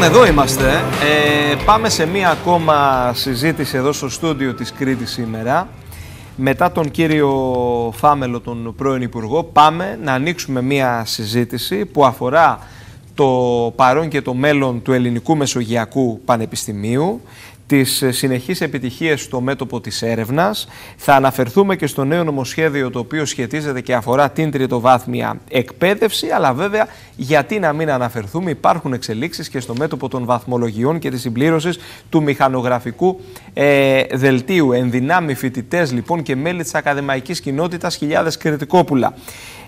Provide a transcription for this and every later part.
Λοιπόν, εδώ είμαστε. Ε, πάμε σε μία ακόμα συζήτηση εδώ στο στούντιο της Κρήτης σήμερα. Μετά τον κύριο Φάμελο, τον πρώην Υπουργό, πάμε να ανοίξουμε μία συζήτηση που αφορά το παρόν και το μέλλον του Ελληνικού Μεσογειακού Πανεπιστημίου, τις συνεχείς επιτυχίες στο μέτωπο της έρευνας. Θα αναφερθούμε και στο νέο νομοσχέδιο το οποίο σχετίζεται και αφορά την τριτοβάθμια εκπαίδευση, αλλά βέβαια γιατί να μην αναφερθούμε, υπάρχουν εξελίξεις και στο μέτωπο των βαθμολογιών και της συμπλήρωσης του μηχανογραφικού ε, δελτίου. Ενδυνάμει φοιτητές λοιπόν και μέλη της ακαδημαϊκής κοινότητας χιλιάδες κριτικόπουλα.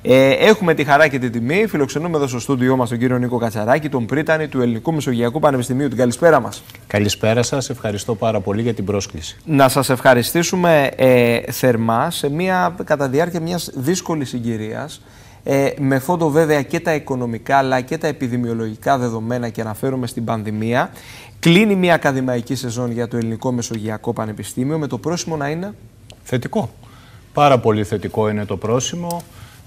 Ε, έχουμε τη χαρά και την τιμή. Φιλοξενούμε εδώ στο στούντιό μας τον κύριο Νίκο Κατσαράκη, τον πρίτανη του Ελληνικού Μεσογειακού Πανεπιστημίου. Την καλησπέρα μας. Καλησπέρα σας. Ευχαριστώ πάρα πολύ για την πρόσκληση. Να σας ευχαριστήσουμε ε, θερμά σε μια, κατά διάρκεια μιας δύσκολης συγκυρίας. Ε, με φόντο βέβαια και τα οικονομικά αλλά και τα επιδημιολογικά δεδομένα και αναφέρομαι στην πανδημία. Κλείνει μια ακαδημαϊκή σεζόν για το Ελληνικό Μεσογειακό Πανεπιστήμιο με το πρόσημο να είναι. Θετικό. Πάρα πολύ θετικό είναι το πρόσημο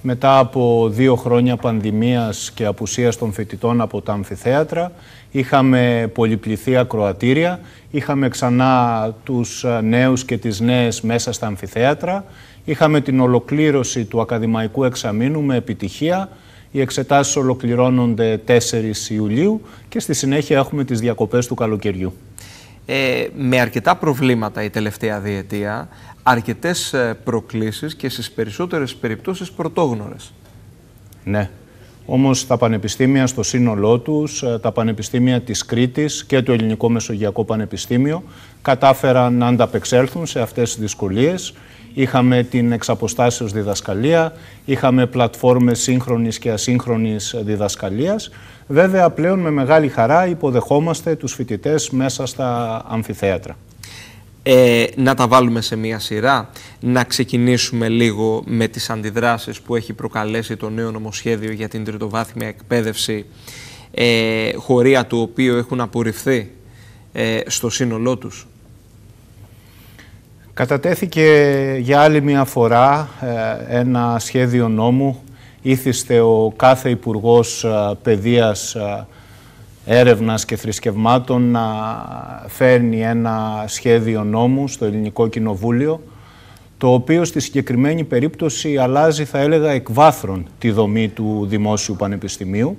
μετά από δύο χρόνια πανδημίας και απουσίας των φοιτητών από τα αμφιθέατρα, είχαμε πολυπληθή ακροατήρια, είχαμε ξανά τους νέους και τις νέες μέσα στα αμφιθέατρα, είχαμε την ολοκλήρωση του ακαδημαϊκού εξαμήνου με επιτυχία, οι εξετάσεις ολοκληρώνονται 4 Ιουλίου και στη συνέχεια έχουμε τις διακοπές του καλοκαιριού. Ε, με αρκετά προβλήματα η τελευταία διετία, αρκετές ε, προκλήσεις και στις περισσότερες περιπτώσεις πρωτόγνωρες. Ναι. Όμως τα πανεπιστήμια στο σύνολό τους, ε, τα πανεπιστήμια της Κρήτης και το Ελληνικό Μεσογειακό Πανεπιστήμιο κατάφεραν να ανταπεξέλθουν σε αυτές τις δυσκολίες. Είχαμε την εξαποστάσεως διδασκαλία, είχαμε πλατφόρμες σύγχρονης και ασύγχρονης διδασκαλίας. Βέβαια πλέον με μεγάλη χαρά υποδεχόμαστε τους φοιτητές μέσα στα αμφιθέατρα. Ε, να τα βάλουμε σε μία σειρά, να ξεκινήσουμε λίγο με τις αντιδράσεις που έχει προκαλέσει το νέο νομοσχέδιο για την τριτοβάθμια εκπαίδευση, ε, χωρία του οποίου έχουν απορριφθεί ε, στο σύνολό τους. Κατατέθηκε για άλλη μια φορά ε, ένα σχέδιο νόμου. Ήθιστε ο κάθε Υπουργός ε, Παιδείας έρευνας και θρησκευμάτων να φέρνει ένα σχέδιο νόμου στο Ελληνικό Κοινοβούλιο το οποίο στη συγκεκριμένη περίπτωση αλλάζει, θα έλεγα, εκβάθρον τη δομή του Δημόσιου Πανεπιστημίου.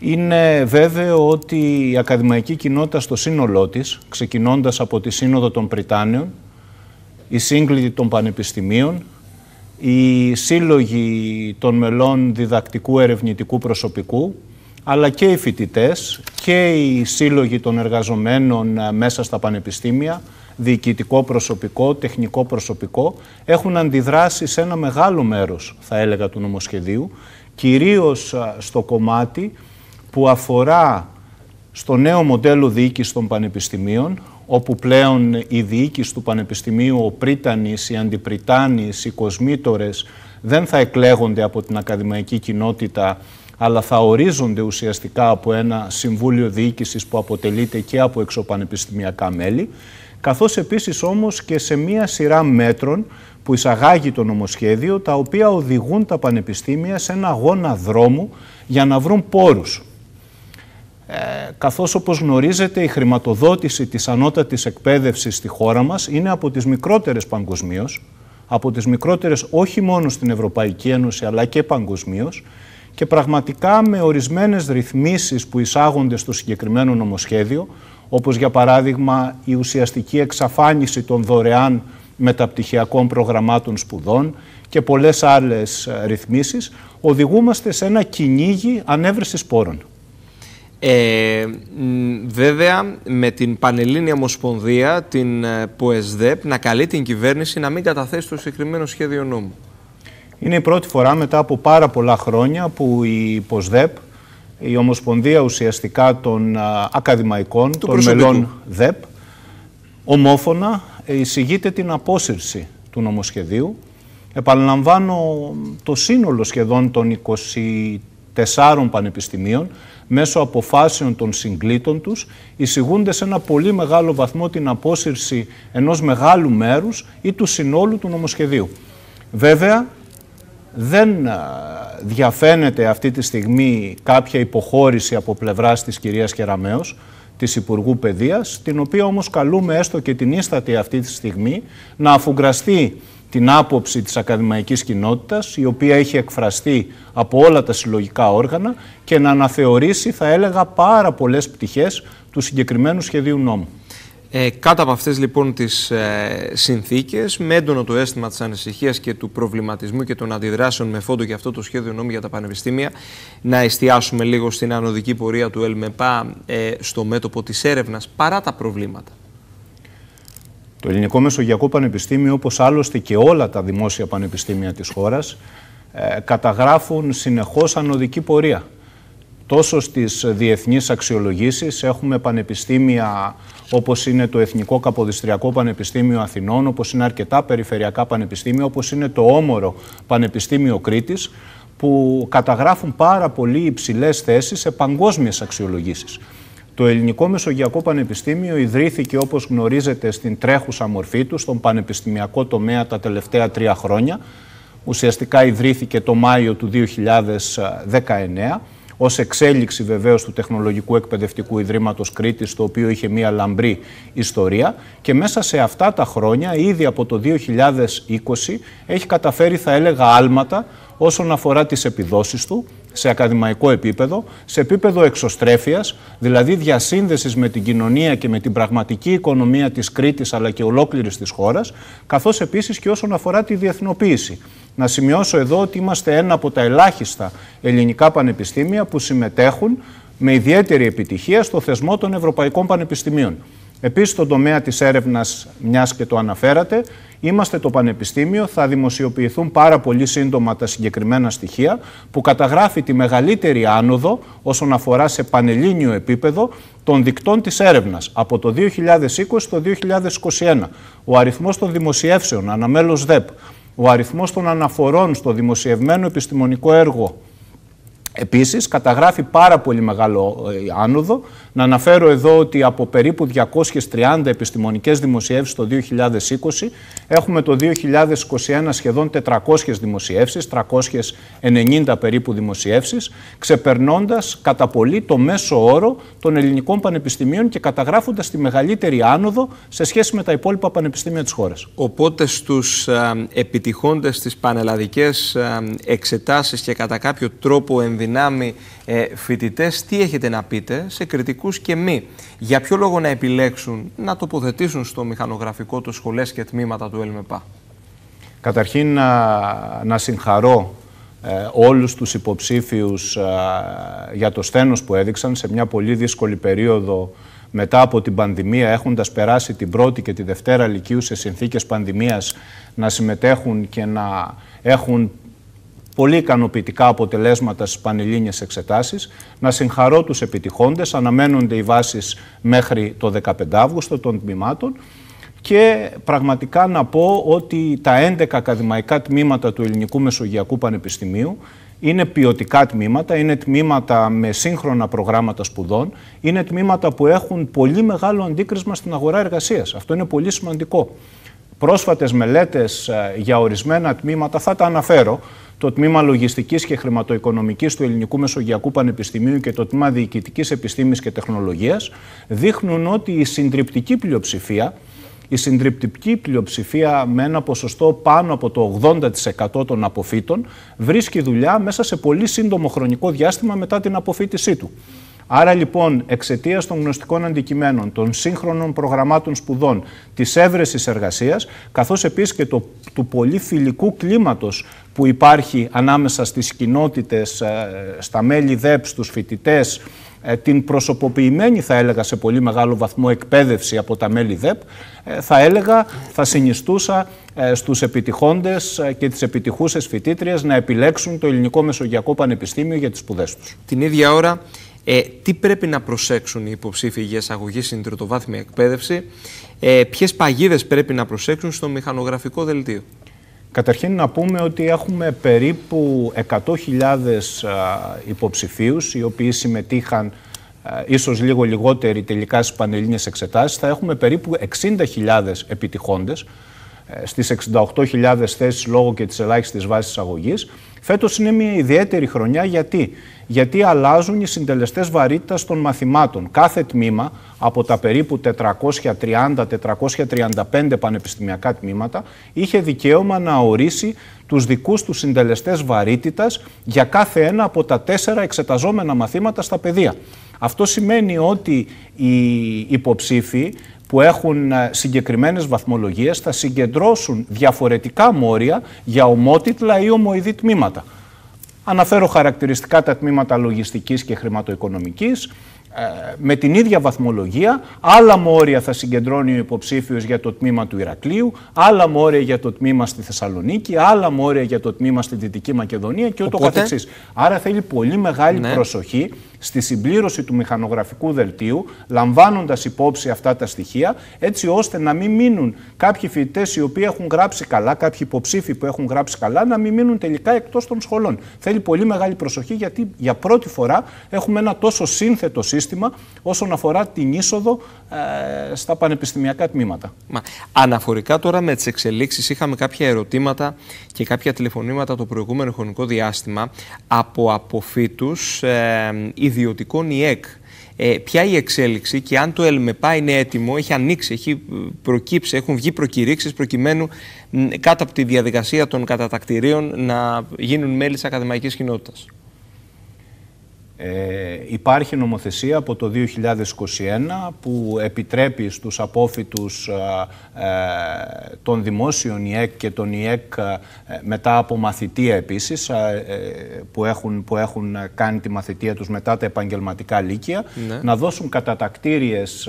Είναι βέβαιο ότι η ακαδημαϊκή κοινότητα στο σύνολό της, ξεκινώντας από τη Σύνοδο των Πριτάνεων, η σύγκλητη των πανεπιστημίων, οι σύλλογοι των μελών διδακτικού ερευνητικού προσωπικού, αλλά και οι φοιτητές και οι σύλλογοι των εργαζομένων ε, μέσα στα πανεπιστήμια, διοικητικό προσωπικό, τεχνικό προσωπικό, έχουν αντιδράσει σε ένα μεγάλο μέρος, θα έλεγα, του νομοσχεδίου, κυρίως ε, στο κομμάτι που αφορά στο νέο μοντέλο διοίκησης των πανεπιστημίων, όπου πλέον η διοίκηση του Πανεπιστημίου, ο πρίτανης, οι αντιπριτάνης, οι κοσμήτορες δεν θα εκλέγονται από την ακαδημαϊκή κοινότητα αλλά θα ορίζονται ουσιαστικά από ένα Συμβούλιο Διοίκησης που αποτελείται και από εξωπανεπιστημιακά μέλη, καθώς επίσης όμως και σε μία σειρά μέτρων που εισαγάγει το νομοσχέδιο, τα οποία οδηγούν τα πανεπιστήμια σε ένα αγώνα δρόμου για να βρουν πόρους. Ε, καθώς όπως γνωρίζετε η χρηματοδότηση της ανώτατης εκπαίδευσης στη χώρα μας είναι από τις μικρότερες παγκοσμίως, από τις μικρότερες όχι μόνο στην Ευρωπαϊκή Ένωση αλλά και παγκοσμίως και πραγματικά με ορισμένες ρυθμίσεις που εισάγονται στο συγκεκριμένο νομοσχέδιο, όπως για παράδειγμα η ουσιαστική εξαφάνιση των δωρεάν μεταπτυχιακών προγραμμάτων σπουδών και πολλές άλλες ε, ρυθμίσεις, οδηγούμαστε σε ένα κυνήγι ανέβρεσης πόρων. Ε, βέβαια, με την Πανελλήνια Ομοσπονδία, την ε, ΠΟΕΣΔΕΠ, να καλεί την κυβέρνηση να μην καταθέσει το συγκεκριμένο σχέδιο νόμου. Είναι η πρώτη φορά μετά από πάρα πολλά χρόνια που η ΠΟΣΔΕΠ, η Ομοσπονδία ουσιαστικά των ακαδημαϊκών, των μελών ΔΕΠ, ομόφωνα εισηγείται την απόσυρση του νομοσχεδίου. Επαναλαμβάνω το σύνολο σχεδόν των 24 πανεπιστημίων μέσω αποφάσεων των συγκλήτων τους εισηγούνται σε ένα πολύ μεγάλο βαθμό την απόσυρση ενός μεγάλου μέρους ή του συνόλου του νομοσχεδίου. Βέβαια, δεν διαφαίνεται αυτή τη στιγμή κάποια υποχώρηση από πλευράς της κυρίας Κεραμέως, της Υπουργού Παιδείας, την οποία όμως καλούμε έστω και την ίστατη αυτή τη στιγμή να αφουγκραστεί την άποψη της ακαδημαϊκής κοινότητας, η οποία έχει εκφραστεί από όλα τα συλλογικά όργανα και να αναθεωρήσει, θα έλεγα, πάρα πολλές πτυχές του συγκεκριμένου σχεδίου νόμου. Ε, κάτω από αυτές λοιπόν τις ε, συνθήκες, με έντονο το αίσθημα της ανησυχίας και του προβληματισμού και των αντιδράσεων με φόντο και αυτό το σχέδιο νόμου για τα πανεπιστήμια, να εστιάσουμε λίγο στην ανωδική πορεία του ΕΛΜΕΠΑ ε, στο μέτωπο της έρευνας, παρά τα προβλήματα. Το Ελληνικό Μεσογειακό Πανεπιστήμιο, όπως άλλωστε και όλα τα δημόσια πανεπιστήμια της χώρας, ε, καταγράφουν συνεχώς ανωδική πορεία. Τόσο στις διεθνείς αξιολογήσεις έχουμε πανεπιστήμια όπως είναι το Εθνικό Καποδιστριακό Πανεπιστήμιο Αθηνών, όπως είναι αρκετά περιφερειακά πανεπιστήμια, όπως είναι το Όμορο Πανεπιστήμιο Κρήτης, που καταγράφουν πάρα πολύ υψηλές θέσεις σε παγκόσμιες αξιολογήσεις. Το Ελληνικό Μεσογειακό Πανεπιστήμιο ιδρύθηκε όπως γνωρίζετε στην τρέχουσα μορφή του, στον πανεπιστημιακό τομέα τα τελευταία τρία χρόνια. Ουσιαστικά ιδρύθηκε το Μάιο του 2019 ως εξέλιξη βεβαίως του Τεχνολογικού Εκπαιδευτικού Ιδρύματος Κρήτης, το οποίο είχε μία λαμπρή ιστορία και μέσα σε αυτά τα χρόνια, ήδη από το 2020, έχει καταφέρει θα έλεγα άλματα όσον αφορά τις επιδόσεις του, σε ακαδημαϊκό επίπεδο, σε επίπεδο εξωστρέφειας, δηλαδή διασύνδεσης με την κοινωνία και με την πραγματική οικονομία της Κρήτης αλλά και ολόκληρης της χώρας, καθώς επίσης και όσον αφορά τη διεθνοποίηση. Να σημειώσω εδώ ότι είμαστε ένα από τα ελάχιστα ελληνικά πανεπιστήμια που συμμετέχουν με ιδιαίτερη επιτυχία στο θεσμό των Ευρωπαϊκών Πανεπιστημίων. Επίσης, στον τομέα της έρευνας, μιας και το αναφέρατε, είμαστε το Πανεπιστήμιο, θα δημοσιοποιηθούν πάρα πολύ σύντομα τα συγκεκριμένα στοιχεία που καταγράφει τη μεγαλύτερη άνοδο όσον αφορά σε πανελλήνιο επίπεδο των δικτών της έρευνας από το 2020 στο 2021. Ο αριθμός των δημοσιεύσεων, αναμέλος ΔΕΠ, ο αριθμός των αναφορών στο δημοσιευμένο επιστημονικό έργο Επίσης, καταγράφει πάρα πολύ μεγάλο ε, άνοδο. Να αναφέρω εδώ ότι από περίπου 230 επιστημονικές δημοσιεύσεις το 2020, έχουμε το 2021 σχεδόν 400 δημοσιεύσεις, 390 περίπου δημοσιεύσεις, ξεπερνώντας κατά πολύ το μέσο όρο των ελληνικών πανεπιστημίων και καταγράφοντας τη μεγαλύτερη άνοδο σε σχέση με τα υπόλοιπα πανεπιστήμια της χώρας. Οπότε στους ε, επιτυχώντες στις πανελλαδικές ε, εξετάσεις και κατά κάποιο τρόπο δυνάμει ε, φοιτητές, τι έχετε να πείτε σε κριτικούς και μη. Για ποιο λόγο να επιλέξουν να τοποθετήσουν στο μηχανογραφικό τους σχολές και τμήματα του ΕΛΜΕΠΑ; Καταρχήν να, να συγχαρώ ε, όλους τους υποψήφιους ε, για το στένος που έδειξαν σε μια πολύ δύσκολη περίοδο μετά από την πανδημία, έχοντας περάσει την πρώτη και τη δευτέρα λυκείου σε συνθήκες πανδημίας, να συμμετέχουν και να έχουν πολύ ικανοποιητικά αποτελέσματα στις πανελλήνιες εξετάσεις. Να συγχαρώ τους επιτυχώντες, αναμένονται οι βάσεις μέχρι το 15 Αύγουστο των τμήματων και πραγματικά να πω ότι τα 11 ακαδημαϊκά τμήματα του Ελληνικού Μεσογειακού Πανεπιστημίου είναι ποιοτικά τμήματα, είναι τμήματα με σύγχρονα προγράμματα σπουδών, είναι τμήματα που έχουν πολύ μεγάλο αντίκρισμα στην αγορά εργασίας. Αυτό είναι πολύ σημαντικό. Πρόσφατες μελέτες ε, για ορισμένα τμήματα θα τα αναφέρω, το τμήμα Λογιστικής και Χρηματοοικονομικής του Ελληνικού Μεσογειακού Πανεπιστημίου και το τμήμα Διοικητικής Επιστήμης και Τεχνολογίας δείχνουν ότι η συντριπτική πλειοψηφία, η συντριπτική πλειοψηφία με ένα ποσοστό πάνω από το 80% των αποφύτων βρίσκει δουλειά μέσα σε πολύ σύντομο χρονικό διάστημα μετά την αποφύτισή του. Άρα λοιπόν, εξαιτίας των γνωστικών αντικειμένων, των σύγχρονων προγραμμάτων σπουδών, της έβρεσης εργασίας, καθώς επίσης και το, του πολύ φιλικού κλίματος που υπάρχει ανάμεσα στις κοινότητες, ε, στα μέλη ΔΕΠ, στους φοιτητές, ε, την προσωποποιημένη θα έλεγα σε πολύ μεγάλο βαθμό εκπαίδευση από τα μέλη ΔΕΠ, ε, θα έλεγα, θα συνιστούσα στους επιτυχώντες και τις επιτυχούσες φοιτήτριες να επιλέξουν το Ελληνικό Μεσογειακό Πανεπιστήμιο για τις σπουδές τους. Την ίδια ώρα, ε, τι πρέπει να προσέξουν οι υποψήφοι για εισαγωγή στην τριτοβάθμια εκπαίδευση, ε, ποιες παγίδες πρέπει να προσέξουν στο μηχανογραφικό δελτίο; Καταρχήν να πούμε ότι έχουμε περίπου 100.000 υποψηφίους οι οποίοι συμμετείχαν ίσως λίγο λιγότεροι τελικά στις πανελλήνιες εξετάσεις. Θα έχουμε περίπου 60.000 επιτυχώντες. Ε, στις 68.000 θέσεις λόγω και της ελάχιστης βάσης αγωγής. Φέτος είναι μια ιδιαίτερη χρονιά γιατί, γιατί αλλάζουν οι συντελεστές βαρύτητας των μαθημάτων. Κάθε τμήμα από τα περίπου 430-435 πανεπιστημιακά τμήματα είχε δικαίωμα να ορίσει τους δικούς τους συντελεστές βαρύτητας για κάθε ένα από τα τέσσερα εξεταζόμενα μαθήματα στα παιδεία. Αυτό σημαίνει ότι οι υποψήφοι που έχουν ε, συγκεκριμένες βαθμολογίες θα συγκεντρώσουν διαφορετικά μόρια για ομότιτλα ή ομοειδή τμήματα. Αναφέρω χαρακτηριστικά τα τμήματα λογιστικής και χρηματοοικονομικής, ε, με την ίδια βαθμολογία, άλλα μόρια θα συγκεντρώνει ο υποψήφιος για το τμήμα του Ηρακλείου, άλλα μόρια για το τμήμα στη Θεσσαλονίκη, άλλα μόρια για το τμήμα στη Δυτική Μακεδονία και ούτω Οπότε... καθεξής. Άρα θέλει πολύ μεγάλη ναι. προσοχή στη συμπλήρωση του μηχανογραφικού δελτίου, λαμβάνοντας υπόψη αυτά τα στοιχεία, έτσι ώστε να μην μείνουν κάποιοι φοιτητές οι οποίοι έχουν γράψει καλά, κάποιοι υποψήφοι που έχουν γράψει καλά, να μην μείνουν τελικά εκτός των σχολών. Θέλει πολύ μεγάλη προσοχή γιατί για πρώτη φορά έχουμε ένα τόσο σύνθετο σύστημα όσον αφορά την είσοδο ε, στα πανεπιστημιακά τμήματα. Μα, αναφορικά τώρα με τις εξελίξεις, είχαμε κάποια ερωτήματα και κάποια τηλεφωνήματα το προηγούμενο χρονικό διάστημα από αποφύτους ε, ιδιωτικών ΙΕΚ. Ε, ποια η εξέλιξη και αν το ΕΛΜΕΠΑ είναι έτοιμο, έχει ανοίξει, έχει προκύψει, έχουν βγει προκηρύξεις προκειμένου κάτω από τη διαδικασία των κατατακτηρίων να γίνουν μέλη της ακαδημαϊκής κοινότητας. Ε, υπάρχει νομοθεσία από το 2021 που επιτρέπει στους απόφοιτους ε, ε, των δημόσιων ΙΕΚ και των ΙΕΚ ε, μετά από μαθητεία επίσης που, έχουν, που έχουν κάνει τη μαθητεία τους μετά τα επαγγελματικά λύκεια ναι. να δώσουν κατατακτήριες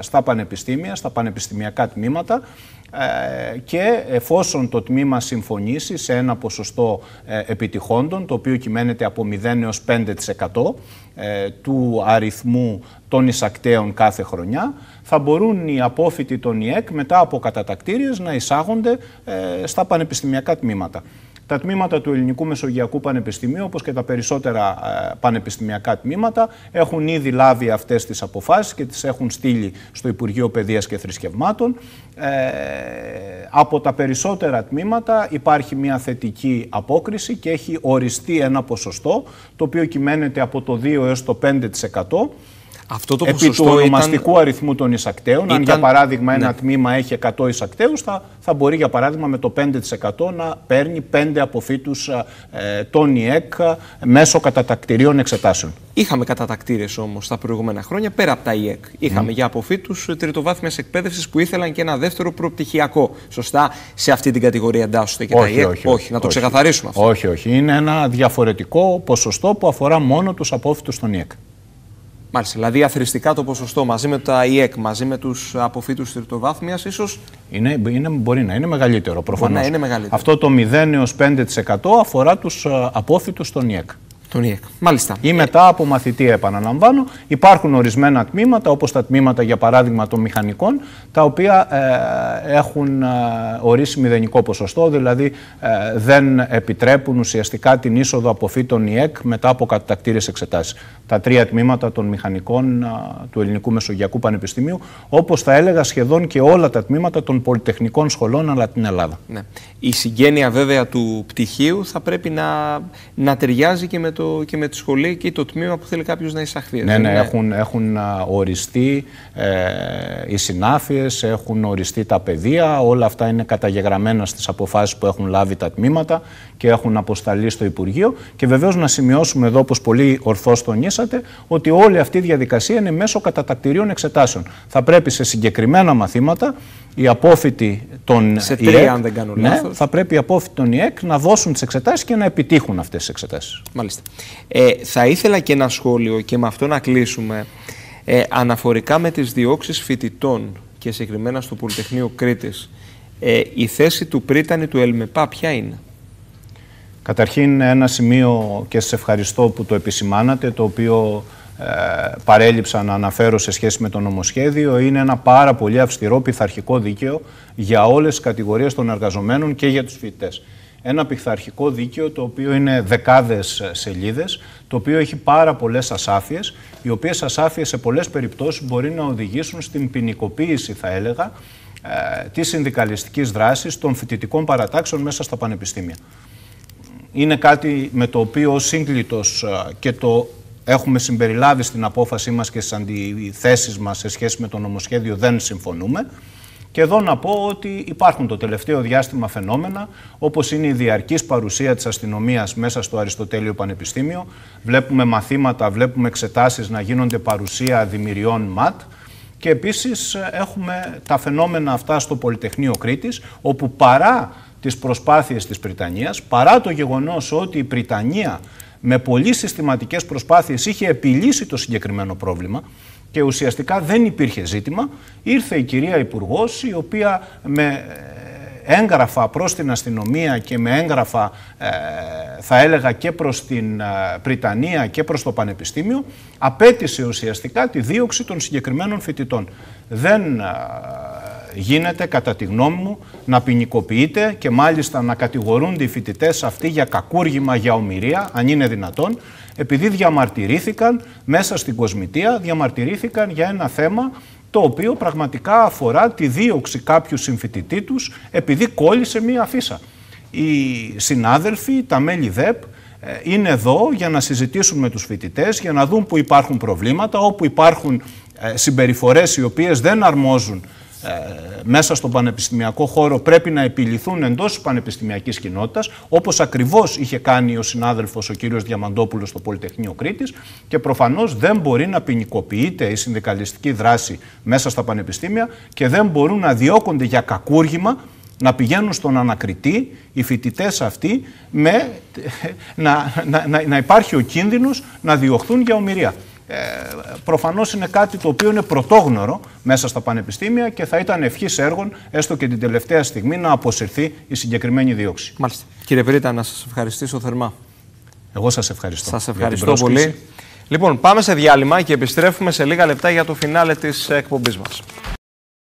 στα πανεπιστήμια, στα πανεπιστημιακά τμήματα ε, και εφόσον το τμήμα συμφωνήσει σε ένα ποσοστό ε, επιτυχόντων, το οποίο κυμαίνεται από 0 έως 5% ε, του αριθμού των εισακτέων κάθε χρονιά, θα μπορούν οι απόφοιτοι των ΙΕΚ μετά από κατατακτήριες να εισάγονται στα πανεπιστημιακά τμήματα. Τα τμήματα του Ελληνικού Μεσογειακού Πανεπιστημίου, όπως και τα περισσότερα ε, πανεπιστημιακά τμήματα, έχουν ήδη λάβει αυτές τις αποφάσεις και τις έχουν στείλει στο Υπουργείο Παιδείας και Θρησκευμάτων. Ε, από τα περισσότερα τμήματα υπάρχει μια θετική απόκριση και έχει οριστεί ένα ποσοστό, το οποίο κυμαίνεται από το 2 έως το 5%. Αυτό το επί του ονομαστικού ήταν... αριθμού των εισακτέων. Ήταν... Αν για παράδειγμα ένα ναι. τμήμα έχει 100 εισακτέους, θα, θα μπορεί για παράδειγμα με το 5% να παίρνει 5 αποφύτους ε, των ΙΕΚ μέσω κατατακτηρίων εξετάσεων. Είχαμε κατατακτήρες όμως τα προηγούμενα χρόνια πέρα από τα ΙΕΚ. Είχαμε mm. για αποφύτους τριτοβάθμιας εκπαίδευσης που ήθελαν και ένα δεύτερο προπτυχιακό. Σωστά, σε αυτή την κατηγορία εντάσσονται και όχι, τα ΙΕΚ; Όχι, όχι, να το ξεκαθαρίσουμε αυτό. Όχι, όχι. Είναι ένα διαφορετικό ποσοστό που αφορά μόνο τους απόφυτους των ΙΕΚ. Μάλιστα. Δηλαδή αθρηστικά το ποσοστό μαζί με τα ΙΕΚ, μαζί με τους αποφύτους τριτοβάθμιας, ίσως. Είναι, είναι, μπορεί να είναι μεγαλύτερο προφανώ. να είναι μεγαλύτερο. Αυτό το 0 έως 5% αφορά τους απόφυτους των ΙΕΚ. Τον ΙΕΚ. Μάλιστα. Ή μετά από μαθητεία, επαναλαμβάνω. Υπάρχουν ορισμένα τμήματα, όπως τα τμήματα για παράδειγμα των μηχανικών, τα οποία ε, έχουν ε, ορίσει μηδενικό ποσοστό, δηλαδή ε, δεν επιτρέπουν ουσιαστικά την είσοδο αποφύτων ΙΕΚ μετά από κατακτήρε εξετάσεις. Τα τρία τμήματα των μηχανικών ε, του Ελληνικού Μεσογειακού Πανεπιστημίου, όπως θα έλεγα σχεδόν και όλα τα τμήματα των πολυτεχνικών σχολών αλλά την Ελλάδα. Ναι. Η συγγένεια βέβαια του πτυχίου θα πρέπει να, να ταιριάζει και με το, και με τη σχολή και το τμήμα που θέλει κάποιος να εισαχθεί. Ναι, ναι, έχουν, έχουν οριστεί ε, οι συνάφειες, έχουν οριστεί τα πεδία, όλα αυτά είναι καταγεγραμμένα στις αποφάσεις που έχουν λάβει τα τμήματα και έχουν αποσταλεί στο Υπουργείο. Και βεβαίως να σημειώσουμε εδώ, όπως πολύ ορθώς τονίσατε, ότι όλη αυτή η διαδικασία είναι μέσω κατατακτηρίων εξετάσεων. Θα πρέπει σε συγκεκριμένα μαθήματα οι απόφοιτοι των σε τρία, ΙΕΚ, αν δεν κάνω ναι, θα πρέπει οι απόφοιτοι των ΙΕΚ να δώσουν τις εξετάσεις και να επιτύχουν αυτές τις εξετάσεις. Μάλιστα. Ε, θα ήθελα και ένα σχόλιο και με αυτό να κλείσουμε. Ε, αναφορικά με τις διώξεις φοιτητών και συγκεκριμένα στο Πολυτεχνείο Κρήτης, ε, η θέση του πρίτανη του ΕΛΜΕΠΑ ποια είναι; Καταρχήν ένα σημείο και σε ευχαριστώ που το επισημάνατε, το οποίο ε, παρέλειψα να αναφέρω σε σχέση με το νομοσχέδιο, είναι ένα πάρα πολύ αυστηρό πειθαρχικό δίκαιο για όλες τις κατηγορίες των εργαζομένων και για τους φοιτητές ένα πειθαρχικό δίκαιο το οποίο είναι δεκάδες σελίδες, το οποίο έχει πάρα πολλές ασάφειες, οι οποίες ασάφειες σε πολλές περιπτώσεις μπορεί να οδηγήσουν στην ποινικοποίηση θα έλεγα ε, της συνδικαλιστικής δράσης των φοιτητικών παρατάξεων μέσα στα πανεπιστήμια. Είναι κάτι με το οποίο ως σύγκλιτος ε, και το έχουμε συμπεριλάβει στην απόφασή μας και στις αντιθέσεις μας σε σχέση με το νομοσχέδιο δεν συμφωνούμε. Και εδώ να πω ότι υπάρχουν το τελευταίο διάστημα φαινόμενα, όπως είναι η διαρκής παρουσία της αστυνομίας μέσα στο Αριστοτέλειο Πανεπιστήμιο. Βλέπουμε μαθήματα, βλέπουμε εξετάσεις να γίνονται παρουσία δημιουργιών ΜΑΤ. Και επίσης ε, έχουμε τα φαινόμενα αυτά στο Πολυτεχνείο Κρήτης, όπου παρά τις προσπάθειες της Πριτανίας, παρά το γεγονός ότι η Πριτανία με πολύ συστηματικές προσπάθειες είχε επιλύσει το συγκεκριμένο πρόβλημα και ουσιαστικά δεν υπήρχε ζήτημα, ήρθε η κυρία Υπουργός, η οποία με ε, έγγραφα προς την αστυνομία και με έγγραφα ε, θα έλεγα και προς την ε, Πριτανία και προς το Πανεπιστήμιο απέτησε ουσιαστικά τη δίωξη των συγκεκριμένων φοιτητών. Δεν γίνεται κατά τη γνώμη μου να ποινικοποιείται και μάλιστα να κατηγορούνται οι φοιτητές αυτοί για κακούργημα, για ομοιρία, αν είναι δυνατόν, επειδή διαμαρτυρήθηκαν μέσα στην κοσμητεία, διαμαρτυρήθηκαν για ένα θέμα το οποίο πραγματικά αφορά τη δίωξη κάποιου συμφοιτητή τους επειδή κόλλησε μία αφίσα. Οι συνάδελφοι, τα μέλη ΔΕΠ, ε, είναι εδώ για να συζητήσουν με τους φοιτητές, για να δουν που υπάρχουν προβλήματα, όπου υπάρχουν ε, συμπεριφορές οι οποίες δεν αρμόζουν ε, μέσα στον πανεπιστημιακό χώρο πρέπει να επιληθούν εντός της πανεπιστημιακής κοινότητας, όπως ακριβώς είχε κάνει ο συνάδελφος ο κύριος Διαμαντόπουλος στο Πολυτεχνείο Κρήτης και προφανώς δεν μπορεί να ποινικοποιείται η συνδικαλιστική δράση μέσα στα πανεπιστήμια και δεν μπορούν να διώκονται για κακούργημα να πηγαίνουν στον ανακριτή οι φοιτητές αυτοί με, να, να, να, να υπάρχει ο κίνδυνος να διωχθούν για ομοιρία ε, προφανώς είναι κάτι το οποίο είναι πρωτόγνωρο μέσα στα πανεπιστήμια και θα ήταν ευχής έργων έστω και την τελευταία στιγμή να αποσυρθεί η συγκεκριμένη δίωξη. Μάλιστα. Κύριε Πρίτα, να σας ευχαριστήσω θερμά. Εγώ σας ευχαριστώ. Σας ευχαριστώ πολύ. Λοιπόν, πάμε σε διάλειμμα και επιστρέφουμε σε λίγα λεπτά για το φινάλε της εκπομπής μας.